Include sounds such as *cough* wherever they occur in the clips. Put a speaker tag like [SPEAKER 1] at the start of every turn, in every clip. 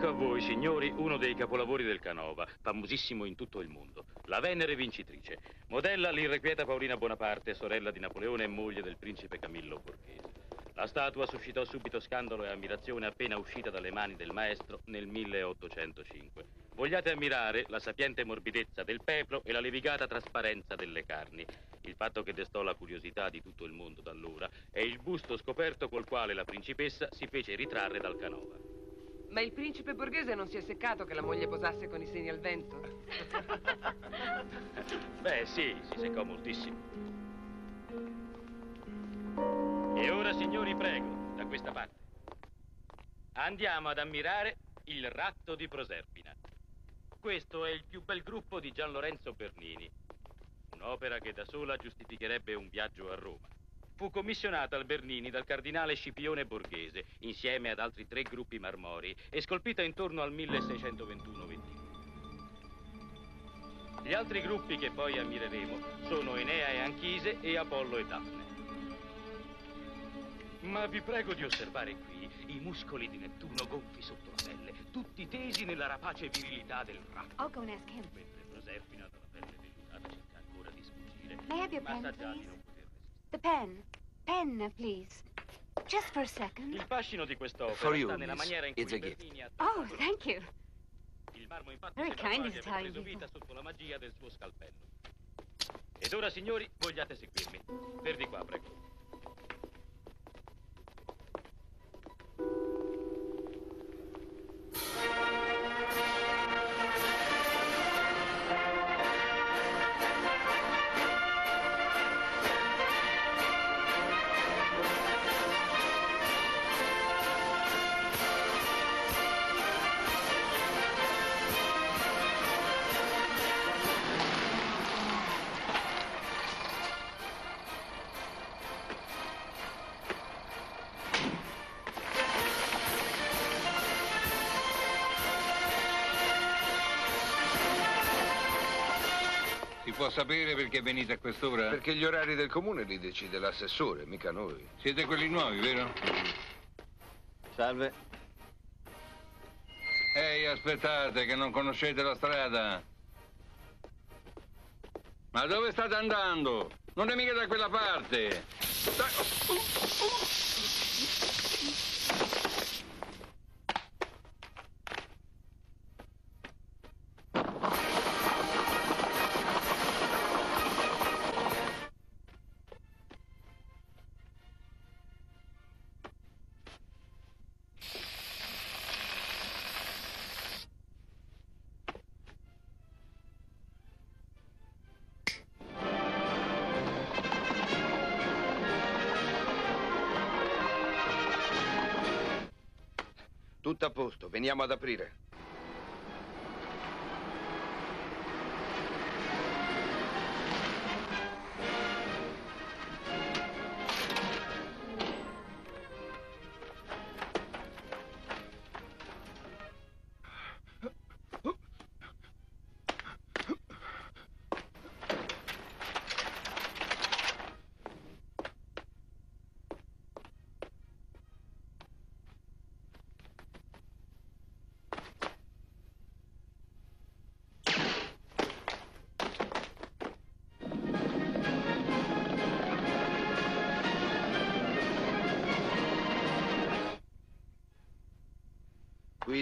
[SPEAKER 1] Ecco a voi, signori, uno dei capolavori del Canova, famosissimo in tutto il mondo. La Venere vincitrice. Modella l'irrequieta Paolina Bonaparte, sorella di Napoleone e moglie del principe Camillo Borghese. La statua suscitò subito scandalo e ammirazione appena uscita dalle mani del maestro nel 1805. Vogliate ammirare la sapiente morbidezza del peplo e la levigata trasparenza delle carni. Il fatto che destò la curiosità di tutto il mondo da allora è il busto scoperto col quale la principessa si fece ritrarre dal Canova.
[SPEAKER 2] Ma il principe borghese non si è seccato che la moglie posasse con i seni al vento? *laughs*
[SPEAKER 1] Beh, sì, si seccò moltissimo. E ora, signori, prego, da questa parte. Andiamo ad ammirare il ratto di Proserpina. Questo è il più bel gruppo di Gian Lorenzo Bernini. Un'opera che da sola giustificherebbe un viaggio a Roma. Fu commissionata al Bernini dal cardinale Scipione Borghese, insieme ad altri tre gruppi marmori, e scolpita intorno al 1621-22. Gli altri gruppi che poi ammireremo sono Enea e Anchise e Apollo e Daphne. Ma vi prego di osservare qui i muscoli di Nettuno gonfi sotto la pelle, tutti tesi nella rapace virilità del ratto.
[SPEAKER 3] I'll go and ask him.
[SPEAKER 1] Mentre Proserpina dalla pelle vellutata cerca ancora di sfuggire.
[SPEAKER 3] May I have your pen, please? The pen. Pen, please. Just for a second.
[SPEAKER 1] Il fascino di quest'opera
[SPEAKER 4] For you,
[SPEAKER 1] sta nella
[SPEAKER 4] miss.
[SPEAKER 1] maniera in cui
[SPEAKER 4] It's a
[SPEAKER 1] ha
[SPEAKER 3] Oh,
[SPEAKER 1] trattato
[SPEAKER 3] thank you.
[SPEAKER 1] Il marmo infatti
[SPEAKER 3] Very kind of Italian
[SPEAKER 1] preso vita
[SPEAKER 3] people.
[SPEAKER 1] sotto la magia del suo scalpello. Ed ora, signori, vogliate seguirmi. Per di qua, prego.
[SPEAKER 5] Può sapere perché venite a quest'ora?
[SPEAKER 4] Perché gli orari del comune li decide l'assessore, mica noi.
[SPEAKER 5] Siete quelli nuovi, vero?
[SPEAKER 6] Salve.
[SPEAKER 5] Ehi, aspettate, che non conoscete la strada. Ma dove state andando? Non è mica da quella parte. Dai-
[SPEAKER 4] Tutto veniamo ad aprire.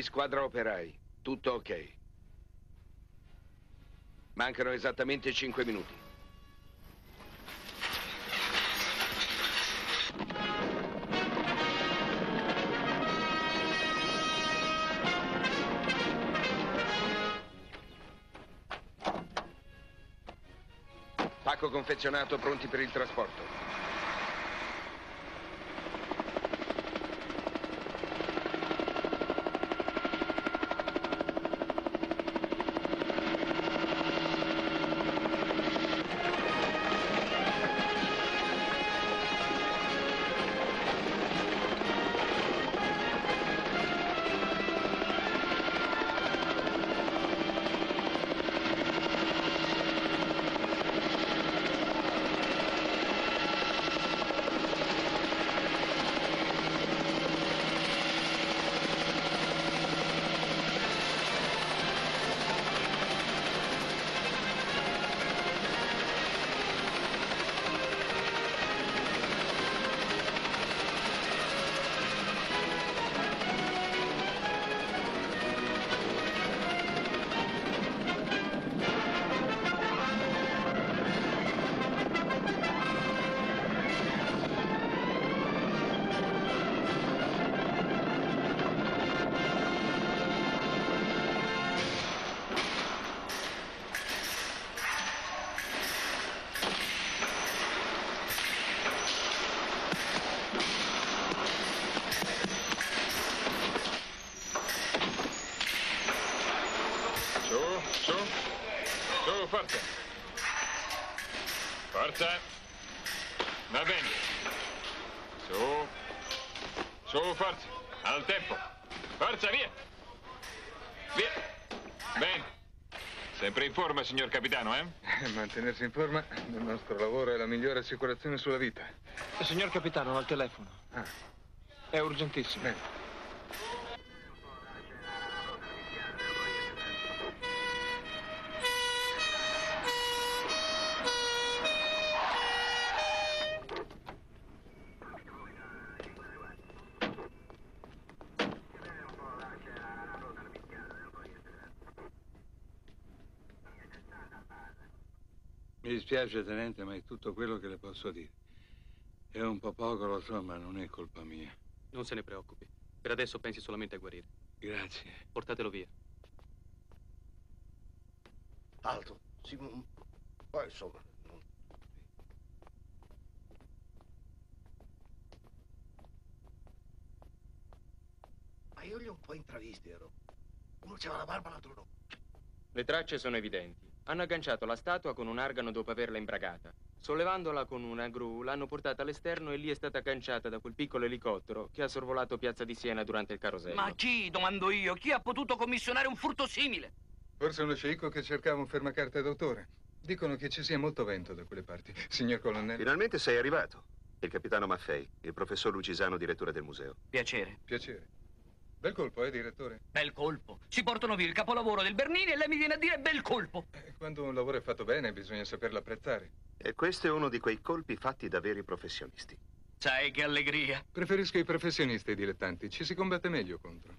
[SPEAKER 4] Squadra operai, tutto ok. Mancano esattamente 5 minuti. Pacco confezionato pronti per il trasporto.
[SPEAKER 5] Su, forza. Al tempo. Forza, via. Via. Bene. Sempre in forma, signor capitano, eh?
[SPEAKER 7] Mantenersi in forma nel nostro lavoro è la migliore assicurazione sulla vita.
[SPEAKER 8] Signor capitano, al telefono.
[SPEAKER 7] Ah,
[SPEAKER 8] È urgentissimo.
[SPEAKER 7] bene.
[SPEAKER 9] Mi dispiace, tenente, ma è tutto quello che le posso dire. È un po' poco, lo so, ma non è colpa mia.
[SPEAKER 10] Non se ne preoccupi. Per adesso pensi solamente a guarire.
[SPEAKER 9] Grazie.
[SPEAKER 10] Portatelo via.
[SPEAKER 11] Alto. Sì, mm, poi insomma. Ma io li ho un po' intravisti, ero. Uno c'aveva la barba, l'altro no.
[SPEAKER 12] Le tracce sono evidenti. Hanno agganciato la statua con un argano dopo averla imbragata. Sollevandola con una gru, l'hanno portata all'esterno e lì è stata agganciata da quel piccolo elicottero che ha sorvolato Piazza di Siena durante il carosello.
[SPEAKER 13] Ma chi, domando io, chi ha potuto commissionare un furto simile?
[SPEAKER 7] Forse uno sceicco che cercava un fermacarte d'autore. Dicono che ci sia molto vento da quelle parti. Signor colonnello.
[SPEAKER 14] Finalmente sei arrivato. Il capitano Maffei, il professor Lucisano, direttore del museo.
[SPEAKER 13] Piacere.
[SPEAKER 7] Piacere. Bel colpo, eh, direttore?
[SPEAKER 13] Bel colpo. Si portano via il capolavoro del Bernini e lei mi viene a dire bel colpo.
[SPEAKER 7] Eh, Quando un lavoro è fatto bene bisogna saperlo apprezzare.
[SPEAKER 14] E questo è uno di quei colpi fatti da veri professionisti.
[SPEAKER 13] Sai che allegria.
[SPEAKER 7] Preferisco i professionisti ai dilettanti. Ci si combatte meglio contro.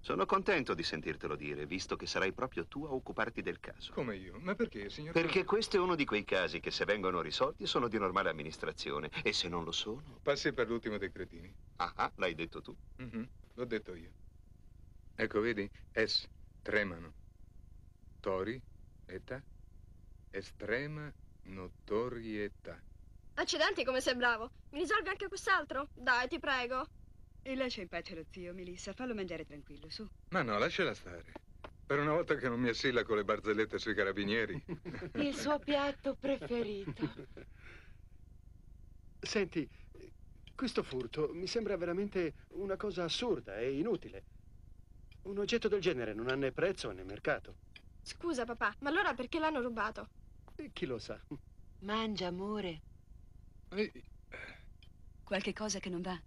[SPEAKER 14] Sono contento di sentirtelo dire, visto che sarai proprio tu a occuparti del caso.
[SPEAKER 7] Come io? Ma perché, signor
[SPEAKER 14] Perché questo è uno di quei casi che se vengono risolti sono di normale amministrazione e se non lo sono...
[SPEAKER 7] Passi per l'ultimo dei cretini.
[SPEAKER 14] Ah, ah, l'hai detto tu.
[SPEAKER 7] Mhm, L'ho detto io. Ecco, vedi? Es, tremano. Tori, età, estrema notorietà.
[SPEAKER 15] Accidenti come sei bravo. Mi risolvi anche quest'altro? Dai, ti prego.
[SPEAKER 16] E lascia in pace lo zio, Melissa. Fallo mangiare tranquillo, su.
[SPEAKER 7] Ma no, lasciala stare. Per una volta che non mi assilla con le barzellette sui carabinieri.
[SPEAKER 2] Il suo piatto preferito.
[SPEAKER 17] Senti, questo furto mi sembra veramente una cosa assurda e inutile. Un oggetto del genere non ha né prezzo né mercato.
[SPEAKER 15] Scusa, papà, ma allora perché l'hanno rubato?
[SPEAKER 17] E chi lo sa?
[SPEAKER 2] Mangia, amore.
[SPEAKER 16] Qualche cosa che non va.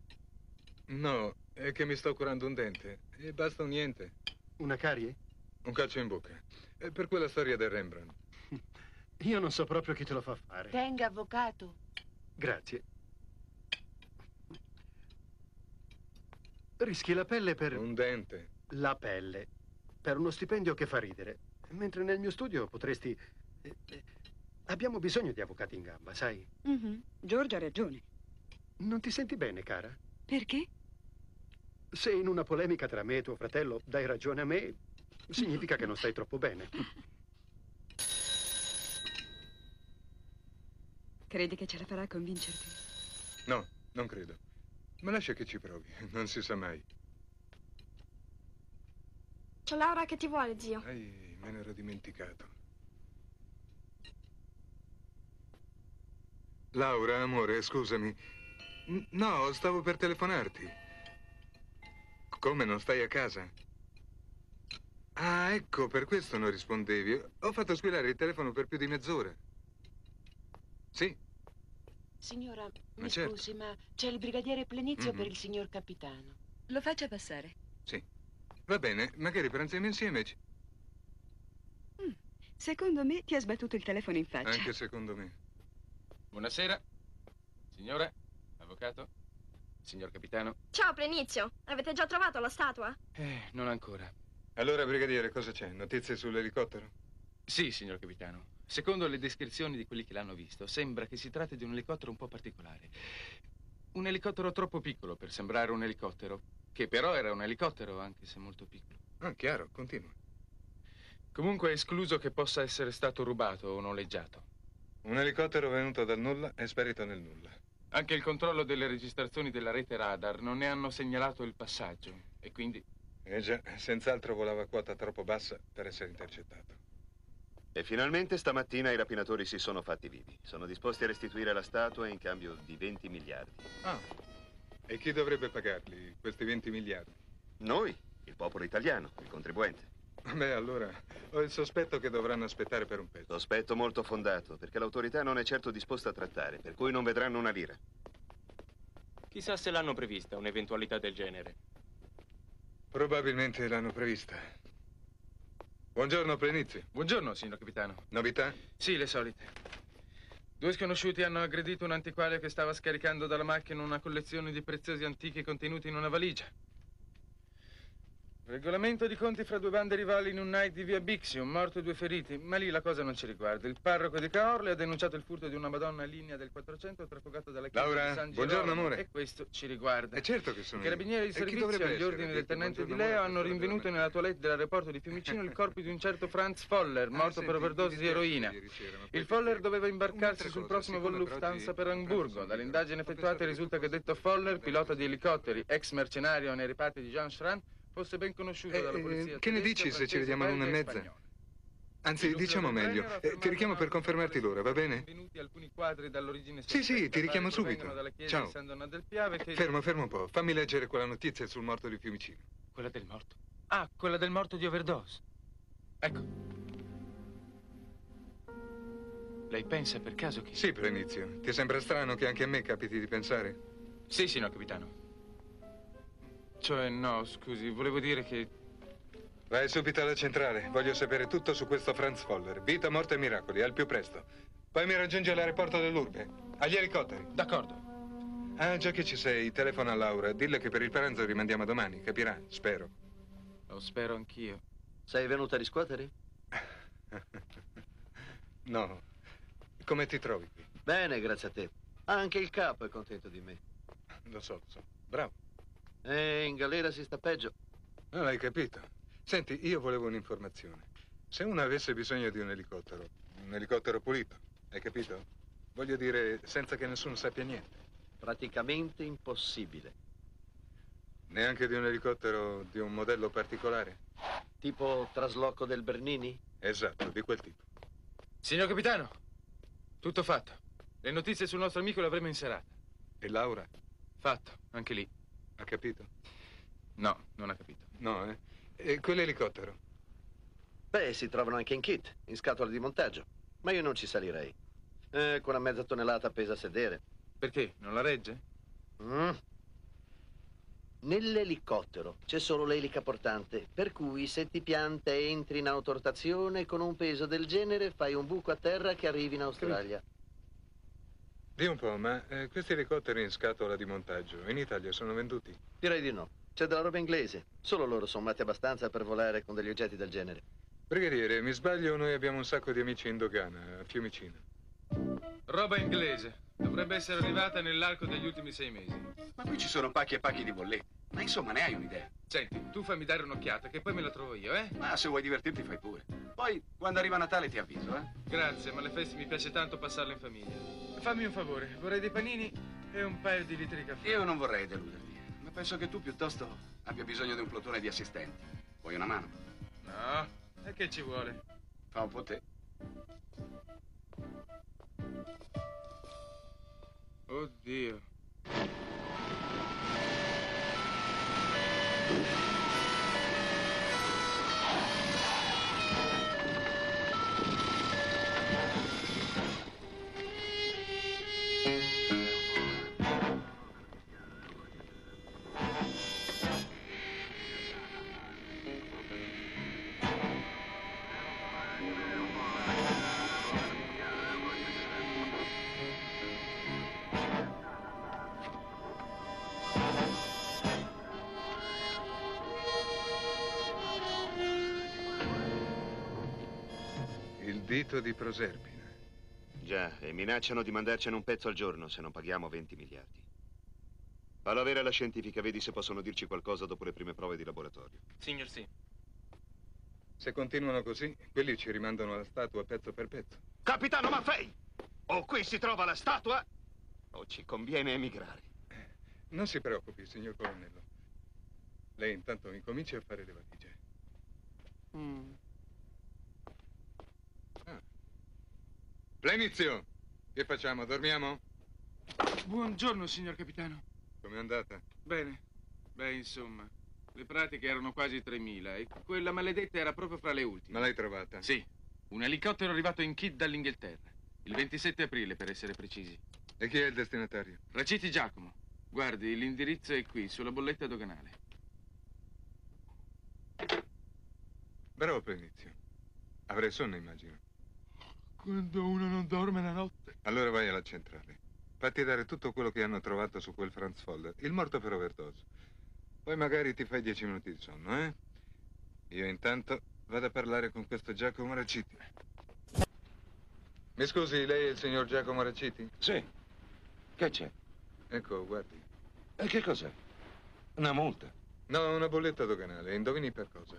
[SPEAKER 7] No, è che mi sto curando un dente. E basta un niente.
[SPEAKER 17] Una carie?
[SPEAKER 7] Un calcio in bocca. È per quella storia del Rembrandt. *laughs*
[SPEAKER 17] Io non so proprio chi te lo fa fare.
[SPEAKER 2] Tenga, avvocato.
[SPEAKER 17] Grazie. Rischi la pelle per...
[SPEAKER 7] Un dente.
[SPEAKER 17] La pelle. Per uno stipendio che fa ridere. Mentre nel mio studio potresti... eh, eh, Abbiamo bisogno di avvocati in gamba, sai?
[SPEAKER 16] Mhm. Giorgio ha ragione.
[SPEAKER 17] Non ti senti bene, cara?
[SPEAKER 16] Perché?
[SPEAKER 17] Se in una polemica tra me e tuo fratello dai ragione a me, significa che non stai troppo bene.
[SPEAKER 16] Credi che ce la farà a convincerti?
[SPEAKER 7] No, non credo. Ma lascia che ci provi. *laughs* Non si sa mai.
[SPEAKER 15] C'è Laura che ti vuole, zio.
[SPEAKER 7] Ehi, me ne ero dimenticato. Laura, amore, scusami. No, stavo per telefonarti. Come, non stai a casa? Ah, ecco, per questo non rispondevi. Ho fatto squillare il telefono per più di mezz'ora. Sì,
[SPEAKER 2] Signora,
[SPEAKER 7] Ma
[SPEAKER 2] mi
[SPEAKER 7] certo.
[SPEAKER 2] scusi, ma c'è il brigadiere Plenizio
[SPEAKER 7] Mhm.
[SPEAKER 2] per il signor capitano.
[SPEAKER 16] Lo faccia passare.
[SPEAKER 7] sì. Va bene, magari pranziamo insieme. ci-
[SPEAKER 16] Secondo me ti ha sbattuto il telefono in faccia.
[SPEAKER 7] Anche secondo me.
[SPEAKER 12] Buonasera. Signora, avvocato, signor capitano.
[SPEAKER 15] Ciao, Plenizio. Avete già trovato la statua?
[SPEAKER 12] Eh, non ancora.
[SPEAKER 7] Allora, brigadiere, cosa c'è? Notizie sull'elicottero?
[SPEAKER 12] Sì, signor capitano. Secondo le descrizioni di quelli che l'hanno visto, sembra che si tratti di un elicottero un po' particolare. Un elicottero troppo piccolo per sembrare un elicottero, che però era un elicottero, anche se molto piccolo.
[SPEAKER 7] Ah, chiaro, continua.
[SPEAKER 12] Comunque è escluso che possa essere stato rubato o noleggiato.
[SPEAKER 7] Un elicottero venuto dal nulla è sparito nel nulla.
[SPEAKER 12] Anche il controllo delle registrazioni della rete radar non ne hanno segnalato il passaggio e quindi
[SPEAKER 7] Eh già, senz'altro volava a quota troppo bassa per essere intercettato.
[SPEAKER 14] E finalmente stamattina i rapinatori si sono fatti vivi. Sono disposti a restituire la statua in cambio di 20 miliardi.
[SPEAKER 7] Ah, e chi dovrebbe pagarli questi 20 miliardi?
[SPEAKER 14] Noi, il popolo italiano, il contribuente.
[SPEAKER 7] Beh, allora, ho il sospetto che dovranno aspettare per un pezzo.
[SPEAKER 14] Sospetto molto fondato, perché l'autorità non è certo disposta a trattare, per cui non vedranno una lira.
[SPEAKER 10] Chissà se l'hanno prevista un'eventualità del genere.
[SPEAKER 7] Probabilmente l'hanno prevista. Buongiorno, Plenizio.
[SPEAKER 12] Buongiorno, signor capitano.
[SPEAKER 7] Novità?
[SPEAKER 12] Sì, le solite. Due sconosciuti hanno aggredito un antiquario che stava scaricando dalla macchina una collezione di preziosi antichi contenuti in una valigia. Regolamento di conti fra due bande rivali in un night di via Bixi, un morto e due feriti, ma lì la cosa non ci riguarda. Il parroco di Caorle ha denunciato il furto di una Madonna linea del 400 trafugata dalla chiesa
[SPEAKER 7] Laura,
[SPEAKER 12] di San
[SPEAKER 7] buongiorno,
[SPEAKER 12] Girolamo,
[SPEAKER 7] amore.
[SPEAKER 12] E questo ci riguarda.
[SPEAKER 7] È certo che sono
[SPEAKER 12] I carabinieri di servizio agli
[SPEAKER 7] essere?
[SPEAKER 12] ordini del tenente di
[SPEAKER 7] buongiorno,
[SPEAKER 12] Leo
[SPEAKER 7] amore,
[SPEAKER 12] hanno rinvenuto nella toilette dell'aeroporto di Fiumicino il corpo di un certo Franz Foller, morto
[SPEAKER 7] Ah,
[SPEAKER 12] per overdose di eroina. Il Foller doveva imbarcarsi sul prossimo volo
[SPEAKER 7] per
[SPEAKER 12] Lufthansa per Amburgo. Dall'indagine effettuate risulta che detto Foller, pilota di elicotteri, ex mercenario nei reparti di Jean Schran, fosse ben conosciuto
[SPEAKER 7] Eh,
[SPEAKER 12] dalla
[SPEAKER 7] eh,
[SPEAKER 12] polizia
[SPEAKER 7] che ne dici se ci vediamo all'una e mezza? Anzi, diciamo meglio. Eh, ti richiamo per confermarti l'ora, va bene?
[SPEAKER 12] Venuti alcuni quadri dall'origine
[SPEAKER 7] Sì, sì, ti richiamo subito. Ciao. Fermo, fermo un po'. Fammi leggere quella notizia sul morto di Fiumicino.
[SPEAKER 12] Quella del morto? Ah, quella del morto di overdose. Ecco. Lei pensa per caso che...
[SPEAKER 7] Sì, Plenizio. Ti sembra strano che anche a me capiti di pensare?
[SPEAKER 12] Sì, signor capitano. Cioè, no, scusi, volevo dire che...
[SPEAKER 7] Vai subito alla centrale. Voglio sapere tutto su questo Franz Foller. Vita, morte e miracoli, al più presto. Poi mi raggiungi all'aeroporto dell'Urbe. Agli elicotteri.
[SPEAKER 12] D'accordo.
[SPEAKER 7] Ah, già che ci sei, telefona a Laura. Dille che per il pranzo rimandiamo a domani, capirà? Spero.
[SPEAKER 12] Lo spero anch'io.
[SPEAKER 6] Sei venuta a riscuotere? *laughs*
[SPEAKER 7] No. Come ti trovi qui?
[SPEAKER 6] Bene, grazie a te. Anche il capo è contento di me.
[SPEAKER 7] Lo so, lo so. Bravo.
[SPEAKER 6] E in galera si sta peggio.
[SPEAKER 7] Non l'hai capito. Senti, io volevo un'informazione. Se uno avesse bisogno di un elicottero, un elicottero pulito, hai capito? Voglio dire, senza che nessuno sappia niente.
[SPEAKER 6] Praticamente impossibile.
[SPEAKER 7] Neanche di un elicottero di un modello particolare?
[SPEAKER 6] Tipo trasloco del Bernini?
[SPEAKER 7] Esatto, di quel tipo.
[SPEAKER 12] Signor capitano, tutto fatto. Le notizie sul nostro amico le avremo in serata.
[SPEAKER 7] E Laura?
[SPEAKER 12] Fatto, anche lì.
[SPEAKER 7] Ha capito?
[SPEAKER 12] No, non ha capito.
[SPEAKER 7] No, eh? E quell'elicottero?
[SPEAKER 6] Beh, si trovano anche in kit, in scatola di montaggio. Ma io non ci salirei. Eh, con una mezza tonnellata pesa a sedere.
[SPEAKER 12] Perché? Non la regge?
[SPEAKER 6] Mm. Nell'elicottero c'è solo l'elica portante, per cui se ti pianta e entri in autorotazione con un peso del genere fai un buco a terra che arrivi in Australia.
[SPEAKER 7] Di un po', ma eh, questi elicotteri in scatola di montaggio in Italia sono venduti?
[SPEAKER 6] Direi di no. C'è della roba inglese. Solo loro sono matti abbastanza per volare con degli oggetti del genere.
[SPEAKER 7] Brigadiere, mi sbaglio, noi abbiamo un sacco di amici in dogana, a Fiumicino.
[SPEAKER 12] Roba inglese. Dovrebbe essere arrivata nell'arco degli ultimi sei mesi.
[SPEAKER 18] Ma qui ci sono pacchi e pacchi di bollette. Ma insomma, ne hai un'idea?
[SPEAKER 12] Senti, tu fammi dare un'occhiata, che poi me la trovo io, eh?
[SPEAKER 18] Ma se vuoi divertirti, fai pure. Poi, quando arriva Natale, ti avviso, eh?
[SPEAKER 12] Grazie, ma le feste mi piace tanto passarle in famiglia. Fammi un favore, vorrei dei panini e un paio di litri di caffè.
[SPEAKER 18] Io non vorrei deluderti, ma penso che tu piuttosto abbia bisogno di un plotone di assistenti. Vuoi una mano?
[SPEAKER 12] No, e che ci vuole?
[SPEAKER 18] Fa un po' te.
[SPEAKER 12] Oddio.
[SPEAKER 7] Dito di Proserpina.
[SPEAKER 14] Già, e minacciano di mandarcene un pezzo al giorno se non paghiamo 20 miliardi. Fallo avere la scientifica, vedi se possono dirci qualcosa dopo le prime prove di laboratorio.
[SPEAKER 10] Signor sì.
[SPEAKER 7] Se continuano così, quelli ci rimandano la statua pezzo per pezzo.
[SPEAKER 14] Capitano Maffei! O qui si trova la statua, o ci conviene emigrare.
[SPEAKER 7] Non si preoccupi, signor colonnello. Lei intanto incomincia a fare le valigie.
[SPEAKER 10] Mm.
[SPEAKER 7] Plenizio, che facciamo? Dormiamo?
[SPEAKER 12] Buongiorno, signor capitano.
[SPEAKER 7] Com'è andata?
[SPEAKER 12] Bene. Beh, insomma, le pratiche erano quasi 3.000 e quella maledetta era proprio fra le ultime.
[SPEAKER 7] Ma l'hai trovata?
[SPEAKER 12] Sì. Un elicottero arrivato in Kid dall'Inghilterra. Il 27 aprile, per essere precisi.
[SPEAKER 7] E chi è il destinatario?
[SPEAKER 12] Raciti Giacomo. Guardi, l'indirizzo è qui, sulla bolletta doganale.
[SPEAKER 7] Bravo Plenizio. Avrai sonno, immagino.
[SPEAKER 12] Quando uno non dorme la notte.
[SPEAKER 7] Allora vai alla centrale. Fatti dare tutto quello che hanno trovato su quel Franz Foller, il morto per overdose. Poi magari ti fai dieci minuti di sonno, eh? Io intanto vado a parlare con questo Giacomo Raciti. Mi scusi, lei è il signor Giacomo Raciti?
[SPEAKER 11] Sì. Che c'è?
[SPEAKER 7] Ecco, guardi.
[SPEAKER 11] E che cos'è? Una multa?
[SPEAKER 7] No, una bolletta doganale. Indovini per cosa?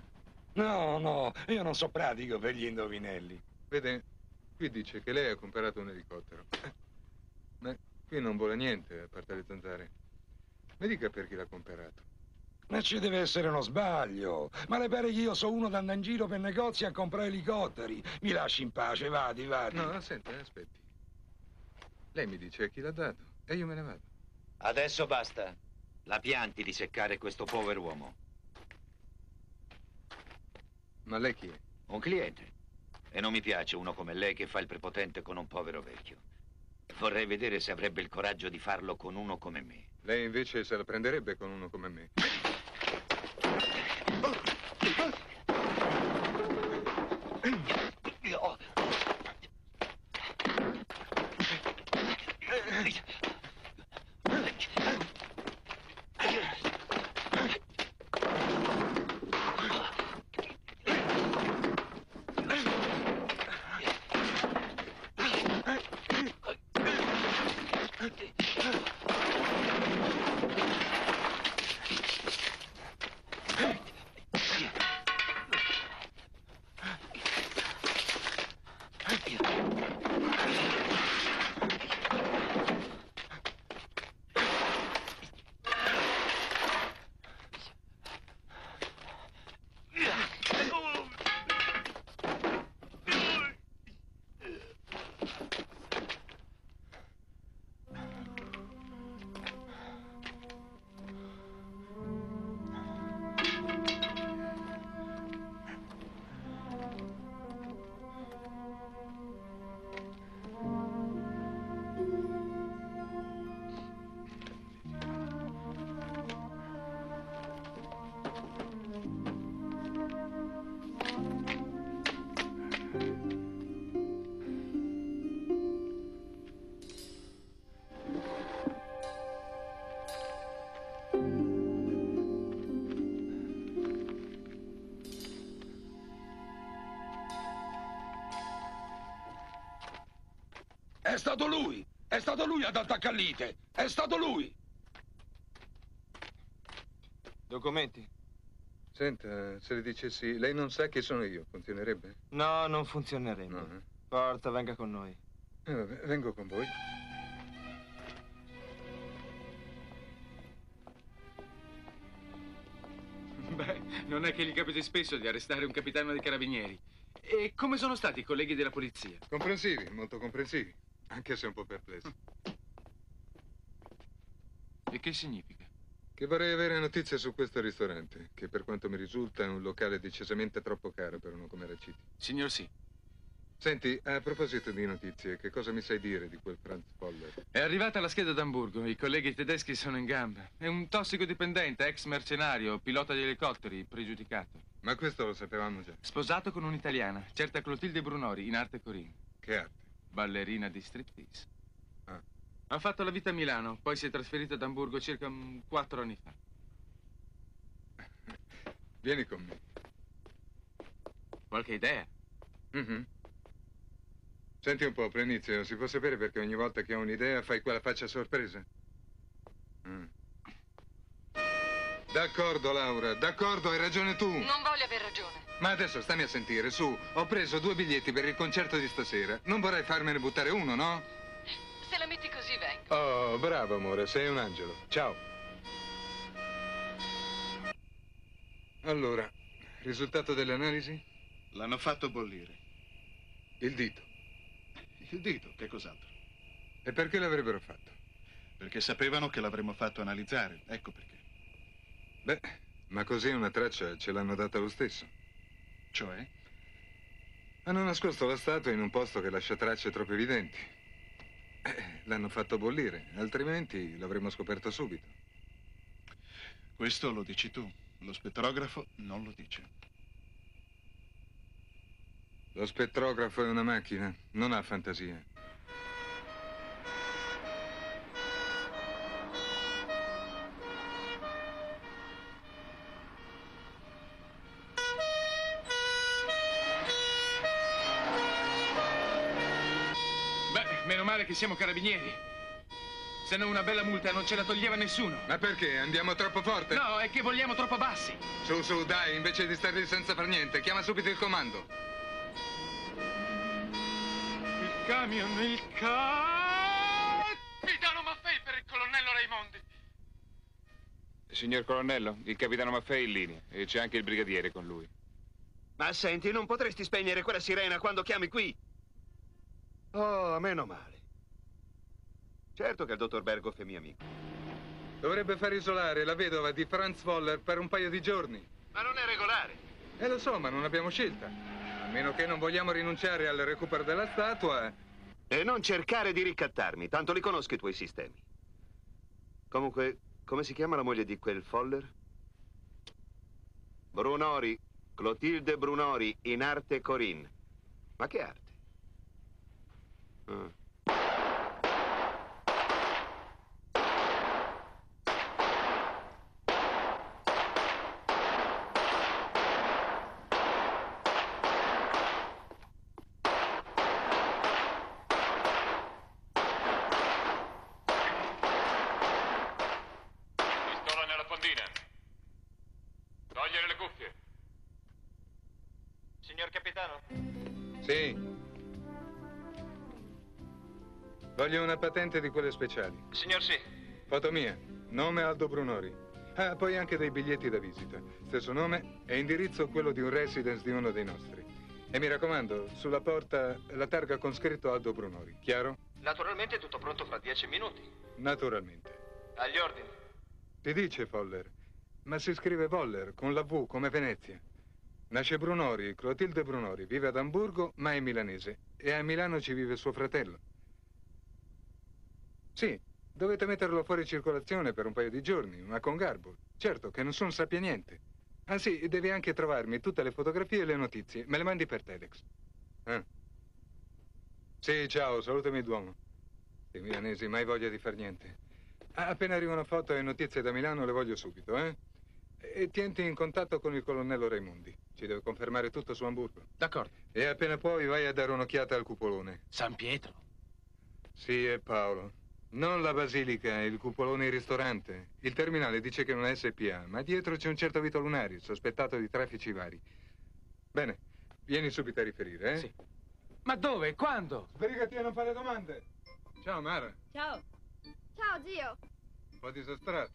[SPEAKER 11] No, no, io non so pratico per gli indovinelli.
[SPEAKER 7] Vede, qui dice che lei ha comprato un elicottero. Ma qui non vuole niente, a parte le zanzare. Mi dica per chi l'ha comprato.
[SPEAKER 11] Ma ci deve essere uno sbaglio. Ma le pare che io so uno da andare in giro per negozi a comprare elicotteri. Mi lasci in pace, vadi, vadi.
[SPEAKER 7] No, senta, aspetti. Lei mi dice a chi l'ha dato e io me ne vado.
[SPEAKER 19] Adesso basta. La pianti di seccare questo povero uomo.
[SPEAKER 7] Ma lei chi è?
[SPEAKER 19] Un cliente. E non mi piace uno come lei che fa il prepotente con un povero vecchio. Vorrei vedere se avrebbe il coraggio di farlo con uno come me.
[SPEAKER 7] Lei invece se la prenderebbe con uno come me.
[SPEAKER 11] È stato lui! È stato lui ad attaccallite! È stato lui!
[SPEAKER 10] Documenti?
[SPEAKER 7] Senta, se le dicessi, lei non sa che sono io, funzionerebbe?
[SPEAKER 10] No, non funzionerebbe.
[SPEAKER 7] No, eh?
[SPEAKER 10] Porta, venga con noi.
[SPEAKER 7] Eh, vabbè, vengo con voi.
[SPEAKER 12] Beh, non è che gli capiti spesso di arrestare un capitano dei carabinieri. E come sono stati i colleghi della polizia?
[SPEAKER 7] Comprensivi, molto comprensivi, anche se un po' perplessi. *laughs*
[SPEAKER 12] E che significa?
[SPEAKER 7] Che vorrei avere notizie su questo ristorante, che per quanto mi risulta è un locale decisamente troppo caro per uno come Raciti.
[SPEAKER 12] Signor sì.
[SPEAKER 7] Senti, a proposito di notizie, che cosa mi sai dire di quel Franz Poller?
[SPEAKER 12] È arrivata la scheda d'Amburgo, i colleghi tedeschi sono in gamba. È un tossicodipendente, ex mercenario, pilota di elicotteri, pregiudicato.
[SPEAKER 7] Ma questo lo sapevamo già.
[SPEAKER 12] Sposato con un'italiana, certa Clotilde Brunori, in arte Corinne.
[SPEAKER 7] Che arte?
[SPEAKER 12] Ballerina di striptease.
[SPEAKER 7] Ah.
[SPEAKER 12] Ha fatto la vita a Milano, poi si è trasferita ad Amburgo circa mm, quattro anni fa. *laughs*
[SPEAKER 7] Vieni con me.
[SPEAKER 12] Qualche idea?
[SPEAKER 7] Mhm. Senti un po', Prenizio, si può sapere perché ogni volta che ho un'idea fai quella faccia sorpresa? Mm. D'accordo, Laura, d'accordo, hai ragione tu.
[SPEAKER 2] Non voglio aver ragione.
[SPEAKER 7] Ma adesso stammi a sentire, su, ho preso due biglietti per il concerto di stasera. Non vorrei farmene buttare uno, no?
[SPEAKER 2] Se la metti così vengo.
[SPEAKER 7] Oh, bravo, amore, sei un angelo. Ciao. Allora, risultato dell'analisi?
[SPEAKER 18] L'hanno fatto bollire.
[SPEAKER 7] Il dito.
[SPEAKER 18] il dito, che cos'altro?
[SPEAKER 7] E perché l'avrebbero fatto?
[SPEAKER 18] Perché sapevano che l'avremmo fatto analizzare, ecco perché.
[SPEAKER 7] Beh, ma così una traccia ce l'hanno data lo stesso.
[SPEAKER 18] Cioè?
[SPEAKER 7] Hanno nascosto la statua in un posto che lascia tracce troppo evidenti. Eh, l'hanno fatto bollire, altrimenti l'avremmo scoperto subito.
[SPEAKER 18] Questo lo dici tu. Lo spettrografo non lo dice.
[SPEAKER 7] Lo spettrografo è una macchina, non ha fantasia.
[SPEAKER 12] Siamo carabinieri. Se no una bella multa non ce la toglieva nessuno.
[SPEAKER 7] Ma perché? Andiamo troppo forte?
[SPEAKER 12] No, è che vogliamo troppo bassi.
[SPEAKER 7] Su, su, dai, invece di stare lì senza far niente, chiama subito il comando.
[SPEAKER 12] Il camion, il ca... Capitano Maffei per il colonnello Raimondi.
[SPEAKER 20] Signor colonnello, il capitano Maffei è in linea e c'è anche il brigadiere con lui.
[SPEAKER 4] Ma senti, non potresti spegnere quella sirena quando chiami qui? Oh, meno male. Certo che il dottor Bergoff è mio amico.
[SPEAKER 7] Dovrebbe far isolare la vedova di Franz Woller per un paio di giorni.
[SPEAKER 4] Ma non è regolare.
[SPEAKER 7] Eh, lo so, ma non abbiamo scelta. A meno che non vogliamo rinunciare al recupero della statua.
[SPEAKER 4] E non cercare di ricattarmi, tanto li conosco i tuoi sistemi. Comunque, come si chiama la moglie di quel Foller? Brunori, Clotilde Brunori, in arte Corinne. Ma che arte? Ah.
[SPEAKER 7] Voglio una patente di quelle speciali.
[SPEAKER 10] Signor sì.
[SPEAKER 7] Foto mia, nome Aldo Brunori. Ah, poi anche dei biglietti da visita. Stesso nome e indirizzo quello di un residence di uno dei nostri. E mi raccomando, sulla porta la targa con scritto Aldo Brunori. Chiaro?
[SPEAKER 10] Naturalmente tutto pronto fra dieci minuti.
[SPEAKER 7] Naturalmente.
[SPEAKER 10] Agli ordini.
[SPEAKER 7] Ti dice Foller, ma si scrive Voller con la V come Venezia. Nasce Brunori, Clotilde Brunori, vive ad Amburgo ma è milanese e a Milano ci vive suo fratello. Sì, dovete metterlo fuori circolazione per un paio di giorni, ma con garbo. Certo che nessuno sappia niente. Ah sì, devi anche trovarmi tutte le fotografie e le notizie. Me le mandi per Telex. Ah. Sì, ciao, salutami Duomo. I milanesi mai voglia di far niente. Ah, Appena arrivano foto e notizie da Milano le voglio subito, eh? E tienti in contatto con il colonnello Raimondi. Ci deve confermare tutto su Amburgo.
[SPEAKER 12] D'accordo.
[SPEAKER 7] E appena puoi vai a dare un'occhiata al cupolone.
[SPEAKER 12] San Pietro?
[SPEAKER 7] Sì, è Paolo. Non la basilica, il cupolone ristorante. Il terminale dice che non è SPA, ma dietro c'è un certo Vito Lunari, sospettato di traffici vari. Bene, vieni subito a riferire, eh?
[SPEAKER 12] Sì. Ma dove? Quando?
[SPEAKER 7] Sbrigati a non fare domande. Ciao, Mara.
[SPEAKER 15] Ciao. Ciao, zio.
[SPEAKER 7] Un po' disastrato.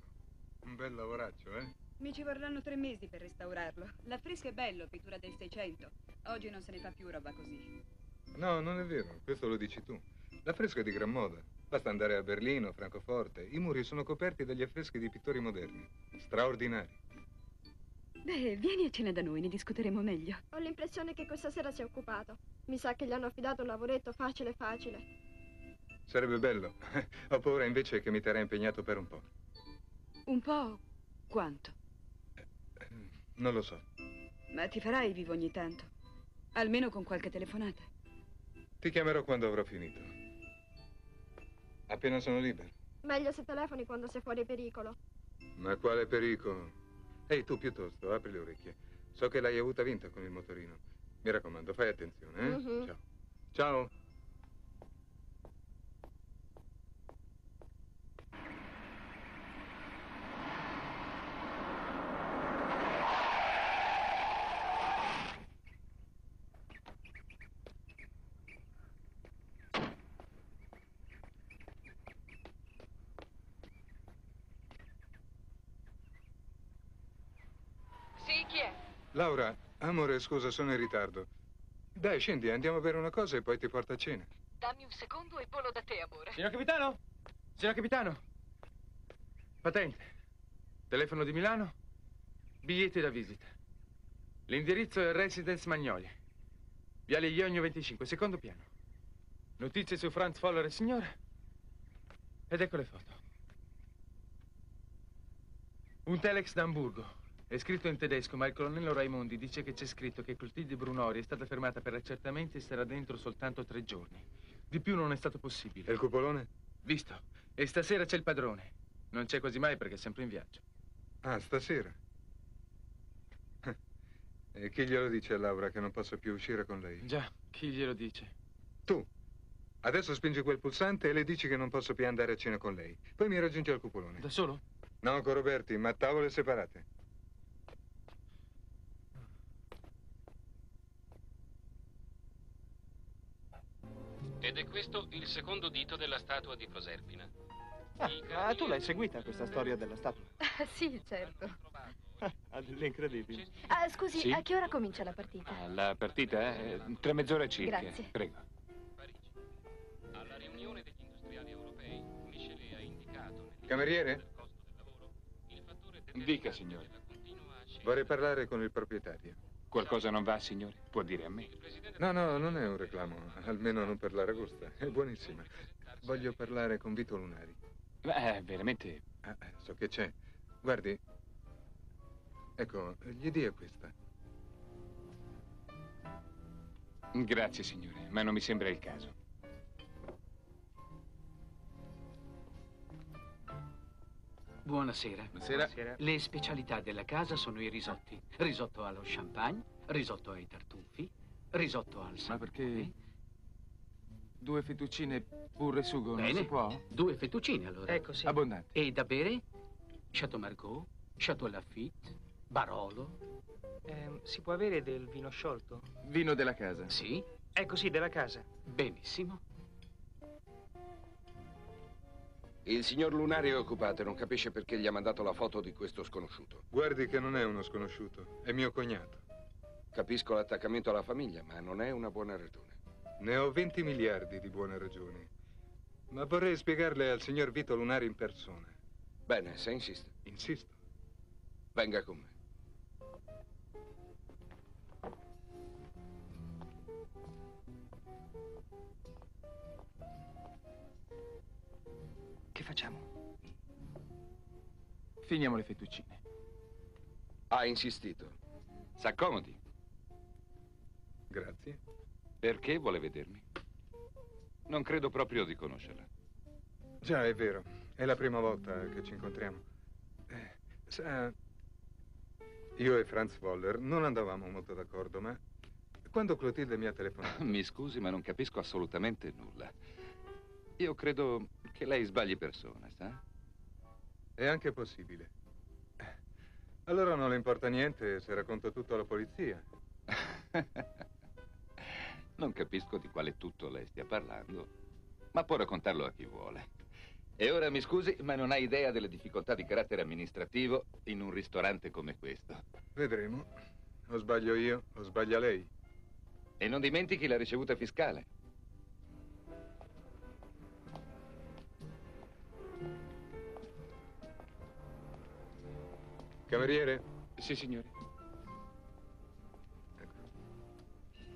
[SPEAKER 7] Un bel lavoraccio, eh?
[SPEAKER 16] Mi ci vorranno tre mesi per restaurarlo. L'affresco è bello, pittura del 600. Oggi non se ne fa più roba così.
[SPEAKER 7] No, non è vero, questo lo dici tu. L'affresco è di gran moda. Basta andare a Berlino, Francoforte. I muri sono coperti dagli affreschi di pittori moderni. Straordinari.
[SPEAKER 16] Beh, vieni a cena da noi, ne discuteremo meglio.
[SPEAKER 15] Ho l'impressione che questa sera sia occupato. Mi sa che gli hanno affidato un lavoretto facile facile.
[SPEAKER 7] Sarebbe bello. *laughs* Ho paura invece che mi terrà impegnato per un po'.
[SPEAKER 16] Un po' quanto? *clears throat*
[SPEAKER 7] Non lo so.
[SPEAKER 16] Ma ti farai vivo ogni tanto. Almeno con qualche telefonata.
[SPEAKER 7] Ti chiamerò quando avrò finito. Appena sono libero.
[SPEAKER 15] Meglio se telefoni quando sei fuori pericolo.
[SPEAKER 7] Ma quale pericolo? Ehi, tu piuttosto, apri le orecchie. So che l'hai avuta vinta con il motorino. Mi raccomando, fai attenzione, eh?
[SPEAKER 15] Mhm.
[SPEAKER 7] Ciao. Ciao.
[SPEAKER 2] Sì, chi è?
[SPEAKER 7] Laura, amore, scusa, sono in ritardo. Dai, scendi, andiamo a bere una cosa e poi ti porto a cena.
[SPEAKER 21] Dammi un secondo e volo da te, amore.
[SPEAKER 12] Signor capitano? Signor capitano? Patente. Telefono di Milano? Biglietti da visita. L'indirizzo è Residence Magnolia. Viale Ionio 25, secondo piano. Notizie su Franz Foller e signora? Ed ecco le foto. Un telex da Hamburgo. È scritto in tedesco, ma il colonnello Raimondi dice che c'è scritto che Clotilde Brunori è stata fermata per accertamenti e sarà dentro soltanto tre giorni. Di più non è stato possibile.
[SPEAKER 7] E il cupolone?
[SPEAKER 12] Visto. E stasera c'è il padrone. Non c'è quasi mai perché è sempre in viaggio.
[SPEAKER 7] Ah, stasera. *laughs* E chi glielo dice a Laura che non posso più uscire con lei?
[SPEAKER 12] Già, chi glielo dice?
[SPEAKER 7] Tu. Adesso spingi quel pulsante e le dici che non posso più andare a cena con lei. Poi mi raggiungi al cupolone.
[SPEAKER 12] Da solo?
[SPEAKER 7] No, con Roberti, ma a tavole separate.
[SPEAKER 1] Ed è questo il secondo dito della statua di Proserpina.
[SPEAKER 17] Ah, ah, tu l'hai seguita questa storia della statua? *laughs*
[SPEAKER 22] sì, certo.
[SPEAKER 17] Ha delle *laughs* incredibili.
[SPEAKER 22] Ah, scusi,
[SPEAKER 20] Sì?
[SPEAKER 22] a che ora comincia la partita?
[SPEAKER 20] Ah, La partita, eh? Tra mezz'ora circa.
[SPEAKER 22] Grazie.
[SPEAKER 20] Prego.
[SPEAKER 1] Alla riunione degli industriali europei, Michelet ha indicato
[SPEAKER 7] Cameriere?
[SPEAKER 20] Dica, signore.
[SPEAKER 7] Vorrei parlare con il proprietario.
[SPEAKER 20] Qualcosa non va, signore? Può dire a me.
[SPEAKER 7] No, no, non è un reclamo. Almeno non per l'aragosta. È buonissima. Voglio parlare con Vito Lunari.
[SPEAKER 20] Beh, veramente...
[SPEAKER 7] Ah, eh, so che c'è. Guardi. Ecco, gli dia questa.
[SPEAKER 20] Grazie, signore, ma non mi sembra il caso.
[SPEAKER 13] Buonasera.
[SPEAKER 12] Buonasera.
[SPEAKER 13] Le specialità della casa sono i risotti. Risotto allo champagne, risotto ai tartufi, risotto al
[SPEAKER 12] Ma
[SPEAKER 13] salmone.
[SPEAKER 12] perché... Due fettuccine pure sugo, non
[SPEAKER 13] Bene.
[SPEAKER 12] si può?
[SPEAKER 13] Due fettuccine, allora.
[SPEAKER 12] Ecco, sì. Abbondanti.
[SPEAKER 13] E da bere? Chateau Margaux, Chateau Lafitte, Barolo.
[SPEAKER 8] Ehm, si può avere del vino sciolto?
[SPEAKER 12] Vino della casa.
[SPEAKER 13] Sì?
[SPEAKER 8] Ecco sì, della casa.
[SPEAKER 13] Benissimo.
[SPEAKER 23] Il signor Lunari è occupato e non capisce perché gli ha mandato la foto di questo sconosciuto.
[SPEAKER 7] Guardi che non è uno sconosciuto, è mio cognato.
[SPEAKER 23] Capisco l'attaccamento alla famiglia, ma non è una buona ragione.
[SPEAKER 7] Ne ho 20 miliardi di buone ragioni. Ma vorrei spiegarle al signor Vito Lunari in persona.
[SPEAKER 23] Bene, se insiste.
[SPEAKER 7] Insisto.
[SPEAKER 23] Venga con me.
[SPEAKER 8] Facciamo?
[SPEAKER 12] Finiamo le fettuccine.
[SPEAKER 23] Ha insistito.
[SPEAKER 20] S'accomodi.
[SPEAKER 7] Grazie.
[SPEAKER 20] Perché vuole vedermi? Non credo proprio di conoscerla.
[SPEAKER 7] Già, è vero. È la prima volta che ci incontriamo. Eh, sa, io e Franz Woller non andavamo molto d'accordo, ma quando Clotilde mi ha telefonato...
[SPEAKER 20] Mi scusi, ma non capisco assolutamente nulla. Io credo che lei sbagli persona, sa?
[SPEAKER 7] È anche possibile. Allora non le importa niente se racconto tutto alla polizia. *laughs*
[SPEAKER 20] Non capisco di quale tutto lei stia parlando, ma può raccontarlo a chi vuole. E ora mi scusi, ma non ha idea delle difficoltà di carattere amministrativo in un ristorante come questo.
[SPEAKER 7] Vedremo. O sbaglio io, o sbaglia lei.
[SPEAKER 20] E non dimentichi la ricevuta fiscale.
[SPEAKER 7] Cameriere?
[SPEAKER 20] Sì, signore.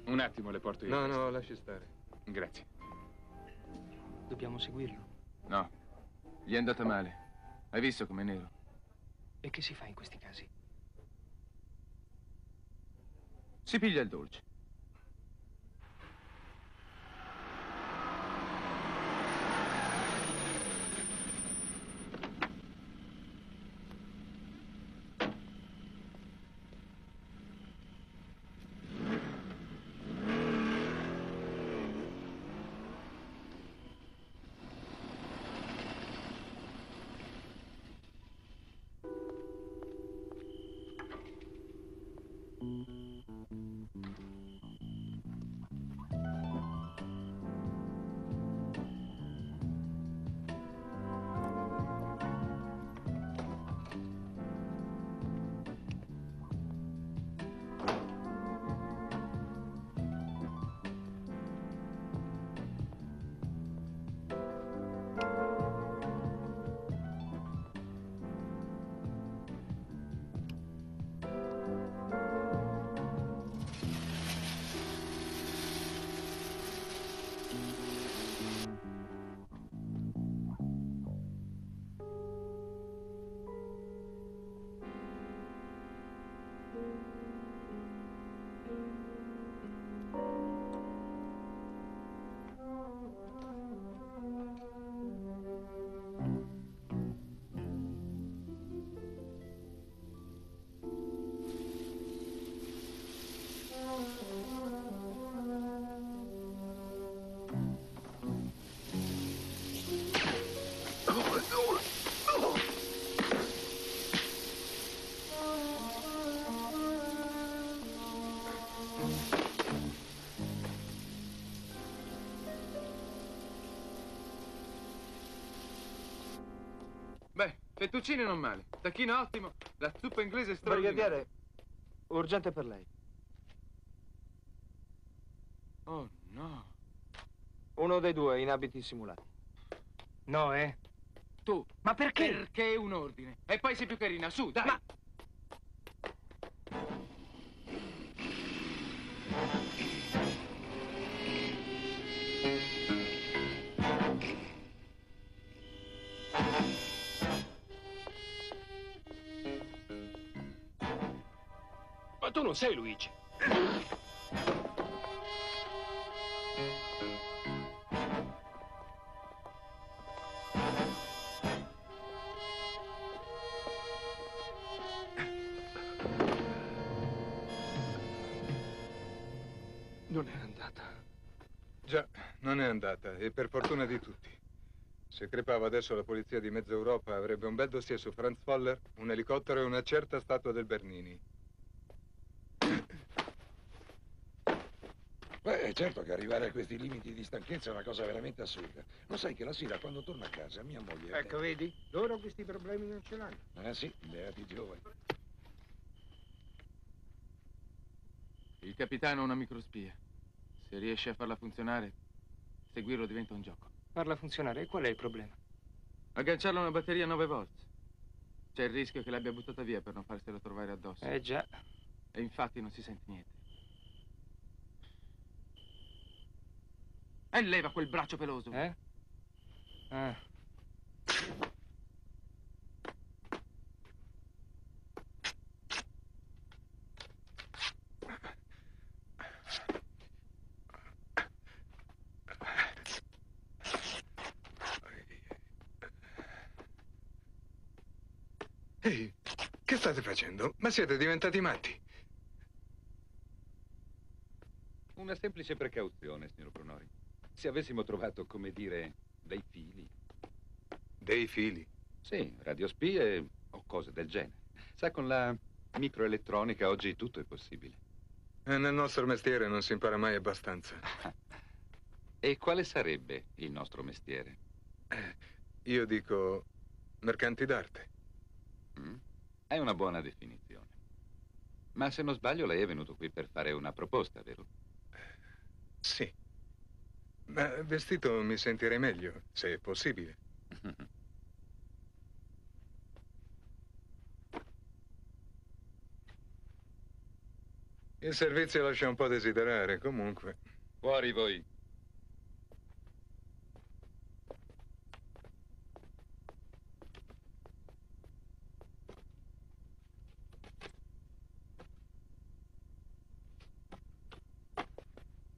[SPEAKER 20] Un attimo, le porto io.
[SPEAKER 7] No,
[SPEAKER 20] questo.
[SPEAKER 7] no, lasci stare.
[SPEAKER 20] Grazie.
[SPEAKER 8] Dobbiamo seguirlo.
[SPEAKER 12] No, gli è andata male. Hai visto com'è nero?
[SPEAKER 8] E che si fa in questi casi?
[SPEAKER 12] Si piglia il dolce. Fettuccine non male. Tacchino ottimo. La zuppa inglese straordinaria.
[SPEAKER 8] Brigadiere, urgente per lei.
[SPEAKER 12] Oh, no.
[SPEAKER 8] Uno dei due in abiti simulati. No, eh?
[SPEAKER 12] Tu.
[SPEAKER 8] Ma perché?
[SPEAKER 12] Perché è un ordine. E poi sei più carina. Su, dai.
[SPEAKER 8] Ma-
[SPEAKER 11] non sei Luigi.
[SPEAKER 7] Non è andata. Già, non è andata, e per fortuna di tutti. Se crepava adesso la polizia di mezza Europa avrebbe un bel dossier su Franz Foller, un elicottero e una certa statua del Bernini.
[SPEAKER 11] Beh, certo che arrivare a questi limiti di stanchezza è una cosa veramente assurda. Lo sai che la sera quando torno a casa mia moglie...
[SPEAKER 24] Ecco, vedi? Loro questi problemi non ce l'hanno.
[SPEAKER 11] Ah sì, beati giovani.
[SPEAKER 12] Il capitano ha una microspia. Se riesce a farla funzionare, seguirlo diventa un gioco.
[SPEAKER 8] Farla funzionare, e qual è il problema?
[SPEAKER 12] Agganciarla a una batteria a 9 volt. C'è il rischio che l'abbia buttata via per non farsela trovare addosso.
[SPEAKER 8] Eh già.
[SPEAKER 12] E infatti non si sente niente. E leva quel braccio peloso.
[SPEAKER 8] Eh? Ah.
[SPEAKER 7] Ehi, che state facendo? Ma siete diventati matti?
[SPEAKER 20] Una semplice precauzione, signor Brunori. Se avessimo trovato, come dire, dei fili.
[SPEAKER 7] Dei fili?
[SPEAKER 20] Sì, radiospie o cose del genere. Sa, con la microelettronica oggi tutto è possibile.
[SPEAKER 7] E nel nostro mestiere non si impara mai abbastanza.
[SPEAKER 20] E quale sarebbe il nostro mestiere?
[SPEAKER 7] Eh, io dico mercanti d'arte.
[SPEAKER 20] Mm? È una buona definizione. Ma se non sbaglio, lei è venuto qui per fare una proposta, vero?
[SPEAKER 7] Sì. Ma vestito mi sentirei meglio, se è possibile. *laughs* Il servizio lascia un po' desiderare, comunque.
[SPEAKER 20] Fuori voi.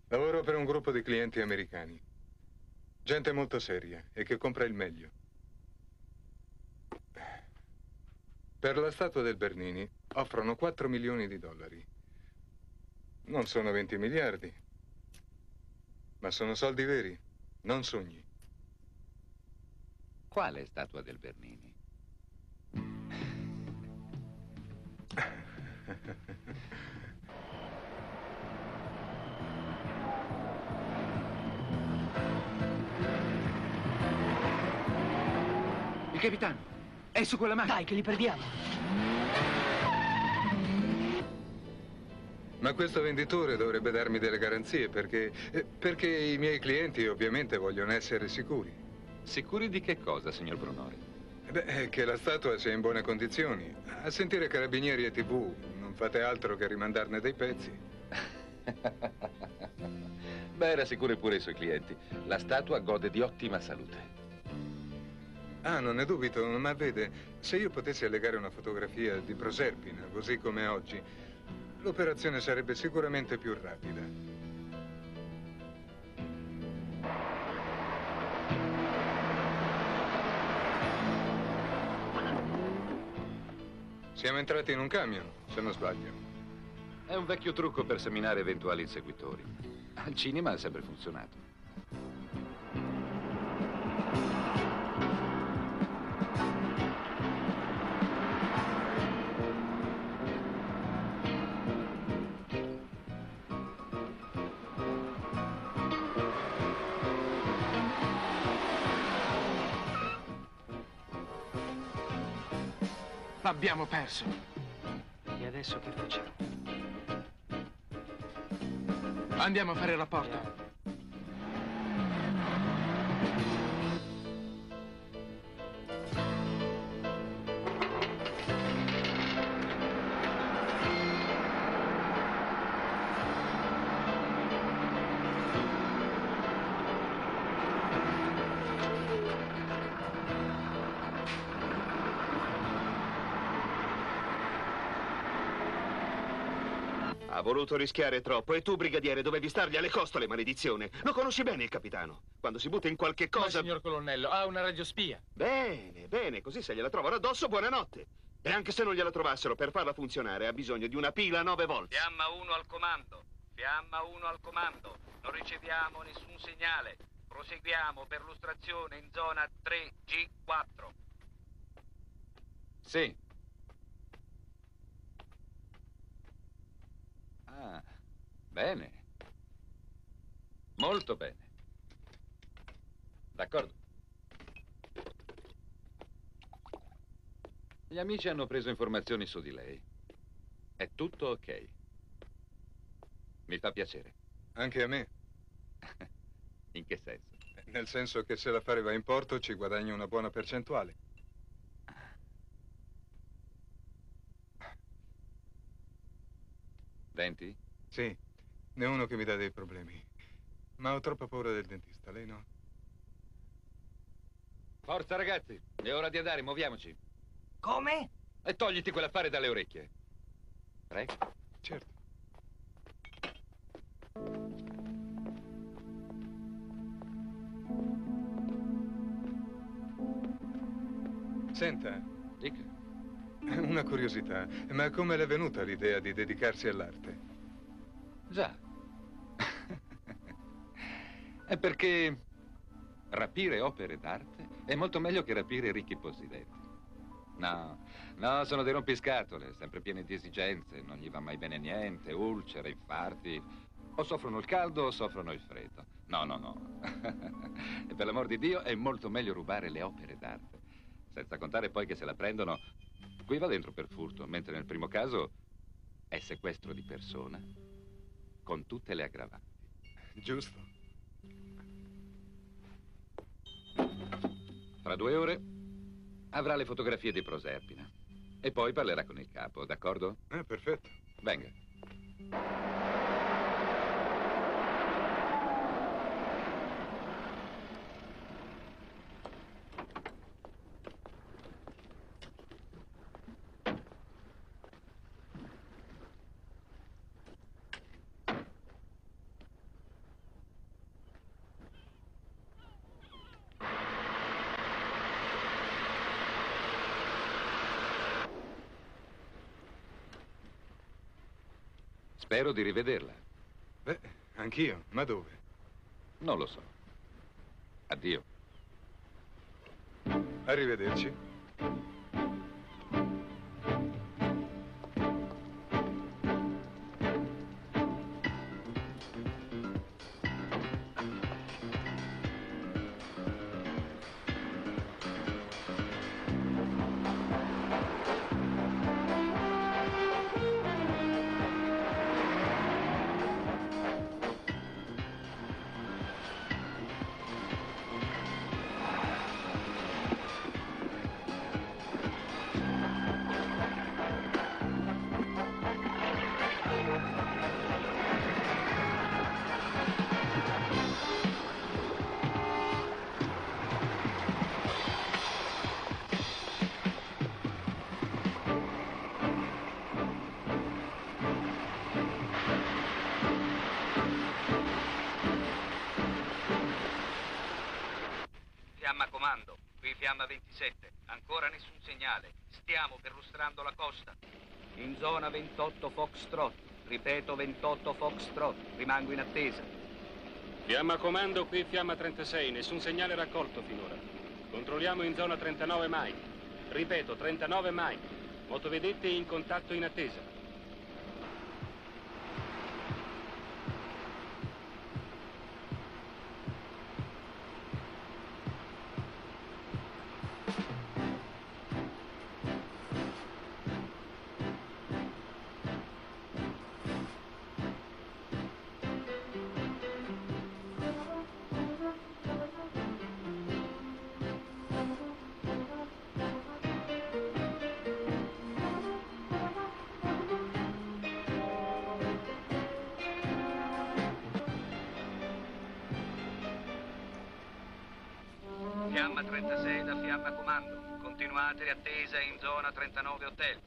[SPEAKER 7] Lavoro per un gruppo di clienti americani. Gente molto seria e che compra il meglio. Per la statua del Bernini offrono 4 milioni di dollari. Non sono 20 miliardi, ma sono soldi veri, non sogni.
[SPEAKER 20] Quale statua del Bernini?
[SPEAKER 12] Il capitano è su quella macchina.
[SPEAKER 8] Dai, che li perdiamo.
[SPEAKER 7] Ma questo venditore dovrebbe darmi delle garanzie perché, eh, perché i miei clienti ovviamente vogliono essere sicuri.
[SPEAKER 20] Sicuri di che cosa, signor Brunori?
[SPEAKER 7] Beh, eh, che la statua sia in buone condizioni. A sentire carabinieri e tv non fate altro che rimandarne dei pezzi. *laughs*
[SPEAKER 20] Beh, rassicuri pure i suoi clienti. La statua gode di ottima salute.
[SPEAKER 7] Ah, non ne dubito, ma vede, se io potessi allegare una fotografia di Proserpina, così come oggi, l'operazione sarebbe sicuramente più rapida. Siamo entrati in un camion, se non sbaglio.
[SPEAKER 20] È un vecchio trucco per seminare eventuali inseguitori. Al cinema ha sempre funzionato.
[SPEAKER 12] Abbiamo perso.
[SPEAKER 8] E adesso che facciamo?
[SPEAKER 12] Andiamo a fare il rapporto.
[SPEAKER 4] Voluto rischiare troppo e tu, brigadiere, dovevi stargli alle costole, maledizione. Lo conosci bene il capitano. Quando si butta in qualche
[SPEAKER 12] Ma,
[SPEAKER 4] cosa...
[SPEAKER 12] signor colonnello, ha una radiospia.
[SPEAKER 4] Bene, bene, così se gliela trovano addosso, buonanotte. E anche se non gliela trovassero, per farla funzionare ha bisogno di una pila nove volte.
[SPEAKER 25] Fiamma 1 al comando. Fiamma 1 al comando. Non riceviamo nessun segnale. Proseguiamo per lustrazione in zona 3G4.
[SPEAKER 20] Sì. Ah, bene. Molto bene. D'accordo. Gli amici hanno preso informazioni su di lei. È tutto ok. Mi fa piacere.
[SPEAKER 7] Anche a me. *laughs*
[SPEAKER 20] In che senso?
[SPEAKER 7] Nel senso che se l'affare va in porto ci guadagna una buona percentuale.
[SPEAKER 20] Denti?
[SPEAKER 7] Sì, ne uno che mi dà dei problemi. Ma ho troppa paura del dentista, lei no?
[SPEAKER 20] Forza ragazzi, è ora di andare, muoviamoci.
[SPEAKER 25] Come?
[SPEAKER 20] E togliti quell'affare dalle orecchie. Prego.
[SPEAKER 7] Certo. Senta.
[SPEAKER 20] Dica. *clears throat*
[SPEAKER 7] Una curiosità, ma come le è venuta l'idea di dedicarsi all'arte?
[SPEAKER 20] Già. è perché rapire opere d'arte è molto meglio che rapire ricchi possidenti. No, no, sono dei rompiscatole, sempre pieni di esigenze, non gli va mai bene niente, ulcere, infarti. O soffrono il caldo o soffrono il freddo. No, no, no. *laughs* e per l'amor di Dio è molto meglio rubare le opere d'arte. Senza contare poi che se la prendono, qui va dentro per furto, mentre nel primo caso è sequestro di persona, con tutte le aggravanti.
[SPEAKER 7] Giusto.
[SPEAKER 20] Fra due ore avrà le fotografie di Proserpina. E poi parlerà con il capo, d'accordo?
[SPEAKER 7] Eh, perfetto.
[SPEAKER 20] Venga. Spero di rivederla.
[SPEAKER 7] Beh, anch'io. Ma dove?
[SPEAKER 20] Non lo so. Addio.
[SPEAKER 7] Arrivederci.
[SPEAKER 25] Stiamo perlustrando la costa. In zona 28 Foxtrot. Ripeto 28 Foxtrot. Rimango in attesa.
[SPEAKER 26] Fiamma comando, qui Fiamma 36, nessun segnale raccolto finora. Controlliamo in zona 39 Mike. Ripeto, 39 Mike. Motovedette in contatto in attesa.
[SPEAKER 25] Continuate attesa in zona 39 Hotel.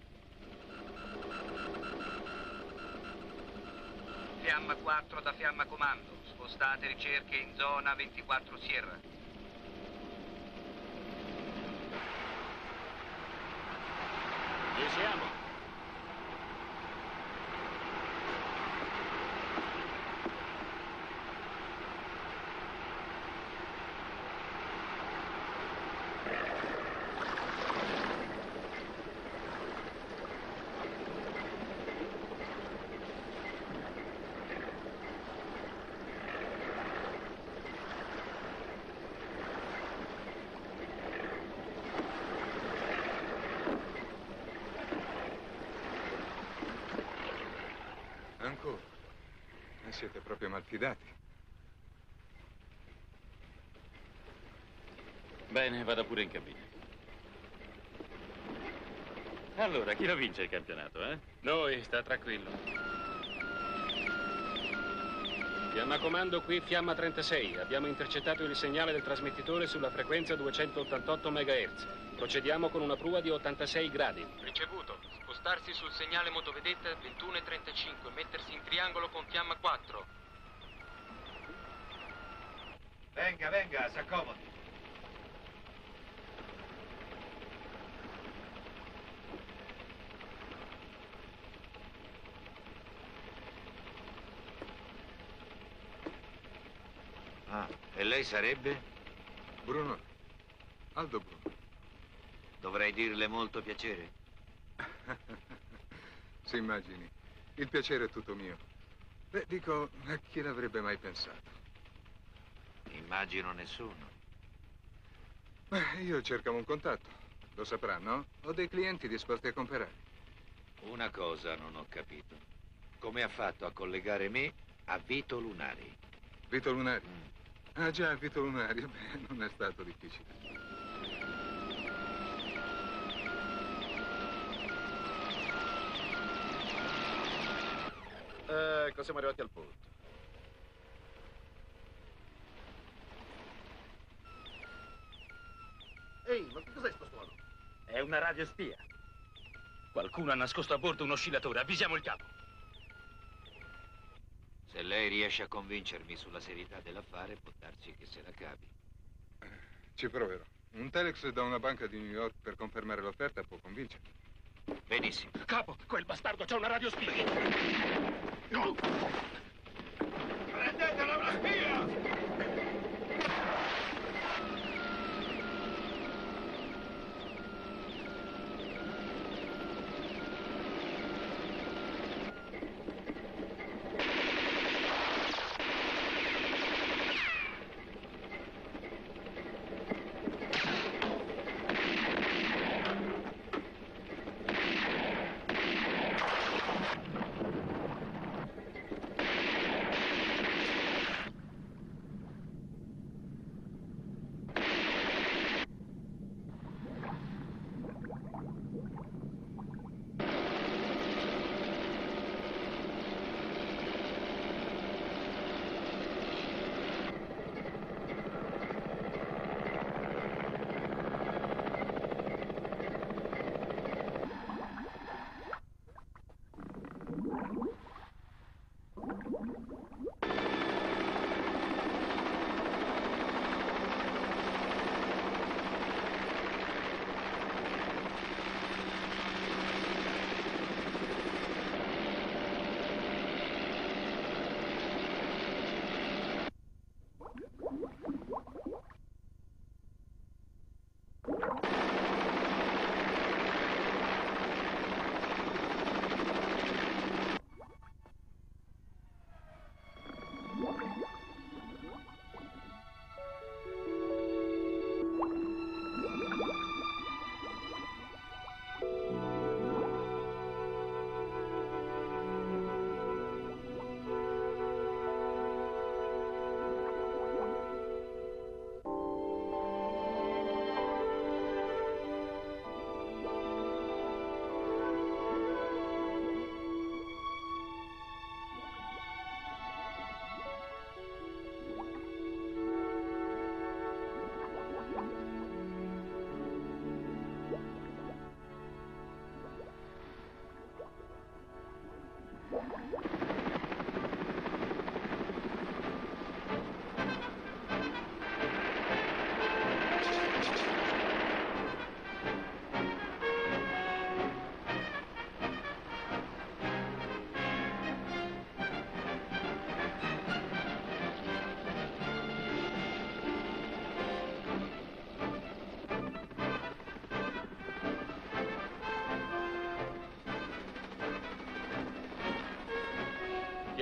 [SPEAKER 25] Fiamma 4 da Fiamma Comando. Spostate ricerche in zona 24 Sierra.
[SPEAKER 26] Ci siamo.
[SPEAKER 7] Ancora? E siete proprio malfidati.
[SPEAKER 1] Bene, vada pure in cabina. Allora, chi lo vince il campionato, eh?
[SPEAKER 26] Noi, sta tranquillo. Fiamma comando qui, Fiamma 36. Abbiamo intercettato il segnale del trasmettitore sulla frequenza 288 MHz. Procediamo con una prua di 86 gradi.
[SPEAKER 10] Ricevuto. Spostarsi sul segnale motovedetta 21 e 35. Mettersi in triangolo con Fiamma 4.
[SPEAKER 4] Venga, venga, si accomodi.
[SPEAKER 27] Ah, e lei sarebbe?
[SPEAKER 7] Bruno. Aldo Bruno.
[SPEAKER 27] Dovrei dirle molto piacere. *laughs*
[SPEAKER 7] Si immagini. Il piacere è tutto mio. Beh, dico, a chi l'avrebbe mai pensato?
[SPEAKER 27] Immagino nessuno.
[SPEAKER 7] Beh, io cercavo un contatto. Lo saprà, no? Ho dei clienti disposti a comprare.
[SPEAKER 27] Una cosa non ho capito. Come ha fatto a collegare me a Vito Lunari?
[SPEAKER 7] Vito Lunari? Ah già, Vito Lunari. *laughs* Beh, non è stato difficile.
[SPEAKER 28] Ecco, siamo arrivati al punto.
[SPEAKER 1] Ehi, ma che cos'è sto suono? È una radiospia. Qualcuno ha nascosto a bordo un oscillatore. Avvisiamo il capo.
[SPEAKER 27] Se lei riesce a convincermi sulla serietà dell'affare, può darsi che se la cavi.
[SPEAKER 7] Ci proverò. Un telex da una banca di New York per confermare l'offerta può convincermi.
[SPEAKER 27] Benissimo.
[SPEAKER 26] Capo, quel bastardo c'ha una radiospia.
[SPEAKER 4] Prendetela una spia!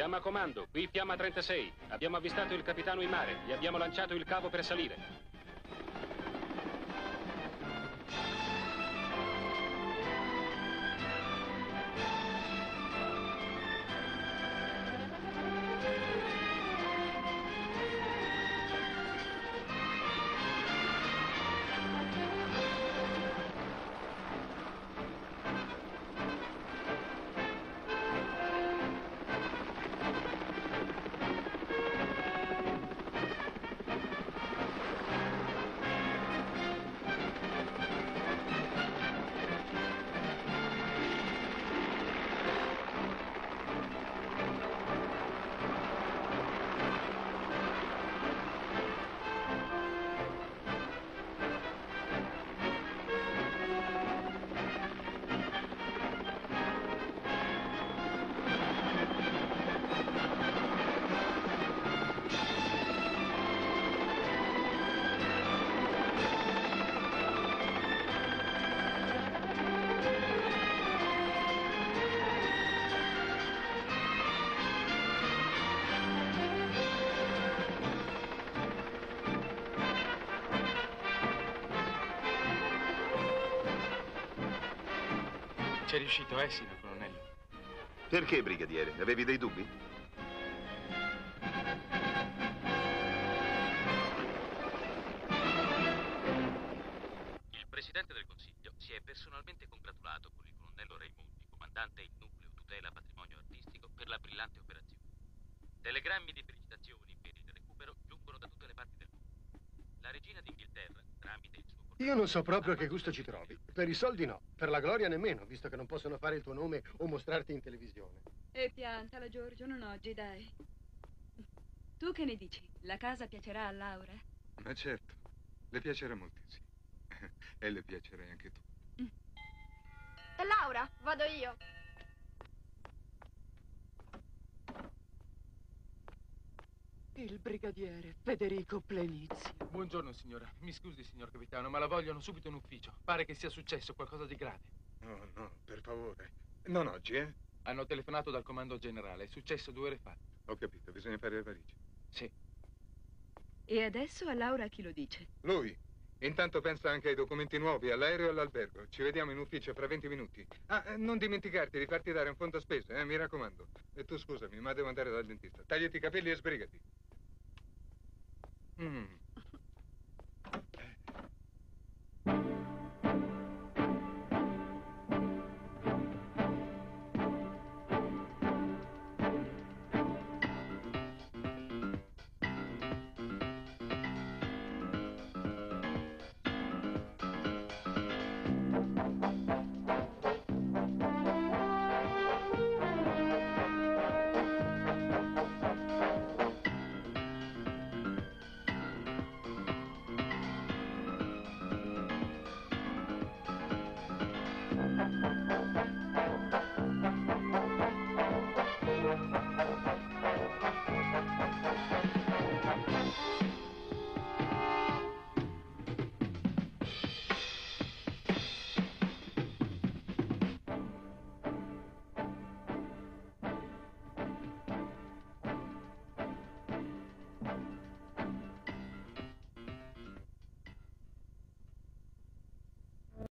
[SPEAKER 26] Fiamma comando, qui Fiamma 36. Abbiamo avvistato il capitano in mare. Gli abbiamo lanciato il cavo per salire.
[SPEAKER 12] Riuscito, eh, signor colonnello?
[SPEAKER 4] Perché, brigadiere? Avevi dei dubbi?
[SPEAKER 1] Il Presidente del Consiglio si è personalmente congratulato con il colonnello Raimondi, comandante il nucleo tutela patrimonio artistico, per la brillante operazione. Telegrammi di felicitazioni per il recupero giungono da tutte le parti del mondo. La regina d'Inghilterra, tramite il suo
[SPEAKER 17] Io non so proprio che gusto ci trovi. Per i soldi no, per la gloria nemmeno, visto che non possono fare il tuo nome o mostrarti in televisione.
[SPEAKER 29] E piantala, Giorgio, non oggi, dai. Tu che ne dici? La casa piacerà a Laura?
[SPEAKER 7] Ma certo, le piacerà moltissimo. *laughs* E le piacerai anche tu.
[SPEAKER 15] E Laura, vado io.
[SPEAKER 13] Il brigadiere Federico Plenizzi.
[SPEAKER 12] Buongiorno, signora. Mi scusi, signor capitano, ma la vogliono subito in ufficio. Pare che sia successo qualcosa di grave.
[SPEAKER 7] No, no, per favore. Non oggi, eh?
[SPEAKER 12] Hanno telefonato dal comando generale. È successo due ore fa.
[SPEAKER 7] Ho capito, bisogna fare le valigie.
[SPEAKER 12] Sì.
[SPEAKER 29] E adesso a Laura chi lo dice?
[SPEAKER 7] Lui. Intanto pensa anche ai documenti nuovi, all'aereo e all'albergo. Ci vediamo in ufficio fra 20 minuti. Ah, eh, non dimenticarti di farti dare un fondo spese, eh, mi raccomando. E tu scusami, ma devo andare dal dentista. Tagliati i capelli e sbrigati. Mm.